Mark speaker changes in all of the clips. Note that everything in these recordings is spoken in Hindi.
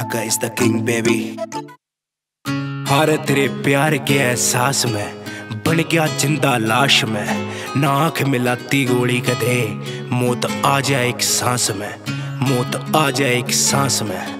Speaker 1: Haka is the king baby हार तेरे प्यार के एहसास में, बन गया ज़िंदा लाश में। ना आँख मिलाती गोली कदे मौत आ जाए एक सांस में, मौत आ जाए एक सांस में।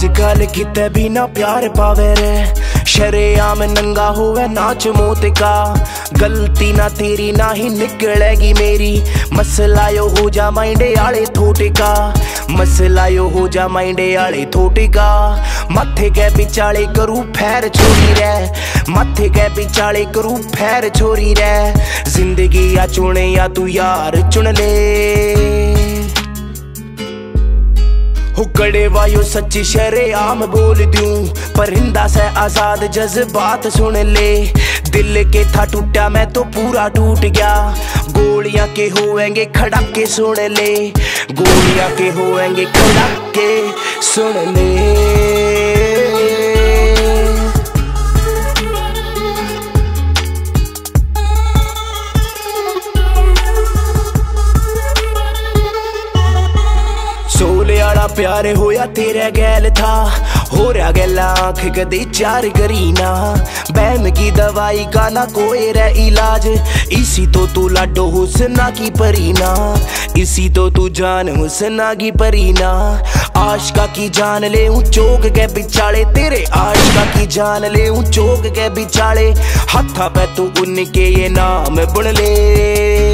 Speaker 1: आज कल किते भी ना प्यार पावे रे शरेआम नंगा होवे नाच मोत का गलती ना तेरी ना ही निकलेगी मेरी मसला यो हो जा माइंडे आले थोटे का मसला यो हो जा माइंडे आले थोटे का मथे के बिचाले करू फैर छोरी रे मथे के बिचाले करू फैर छोरी रे ज़िंदगी या चुने या तू यार चुन ले हुकड़े वायो सच्ची शरे आम बोल दूँ। परिंदा से आज़ाद, जज्बात सुन ले। दिल के था टूटा, मैं तो पूरा टूट गया। गोलियाँ के होएँगे, खड़ाके सुन ले। गोलियाँ के होएँगे, खड़ाके सुन ले। प्यार होया तेरे गैल था। हो रहा गैला आँख कदे चार करीना बैम की दवाई का ना कोई रे इलाज। इसी तो तू लाडो हुसना की परीना इसी तो तू जान हुसना की परीना आशका की जान ले चोक के बिचाले। तेरे आशका की जान ले चोक के बिचाले। हथा पे तू उनके ये नाम बुन ले।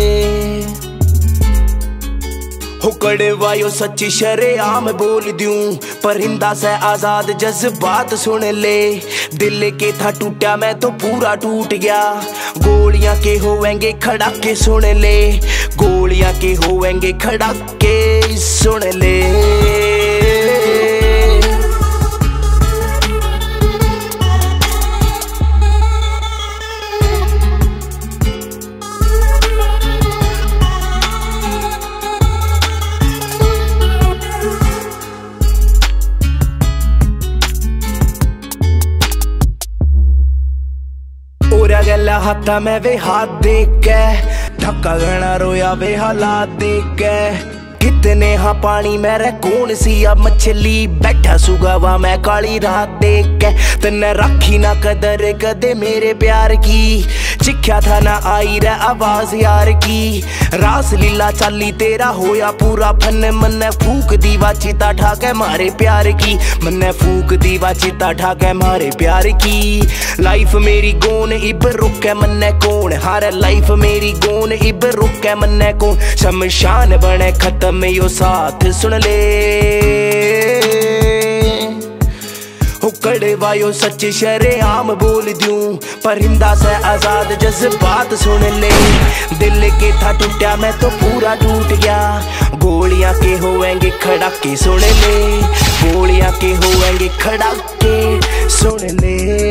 Speaker 1: हुकड़े वायो सच्ची शरे आम बोल दूँ परिंदा से आज़ाद, जज्बात सुन ले। दिल के था टूटा, मैं तो पूरा टूट गया। गोलियाँ के होवेंगे, खड़ाके सुन ले। गोलियाँ के होवेंगे, खड़ाके सुन ले। गला हाथा में वे हाथ देख के धक्का गना रोया वे हालात देख के कितने हाँ पानी मेरे कौन सी अब मछली बैठा सुगावा मैं काली रात देख के तने रखी ना कदर कदे मेरे प्यार की चिख्या था ना आई रे आवाज़ यार की रास लीला चाली तेरा होया पूरा फन मन फूक दीवा चिता ठाके मारे प्यार की मन फूक दीवा चिता ठाके मारे प्यार की लाइफ मेरी गोन इब रुके मन्ने कौन हार लाइफ मेरी गोन इब रुके मन्ने कौन शमशान बने खत्म यो साथ सुन ले हुकड़े वायो सच्चे शरे आम बोल दू परिंदा से आज़ाद जज्बात सुन ले। दिल के था टूटा मैं तो पूरा टूट गया। गोलियाँ के होएँगे खड़ाके सुन ले। गोलियाँ के होएँगे खड़ाके सुन ले।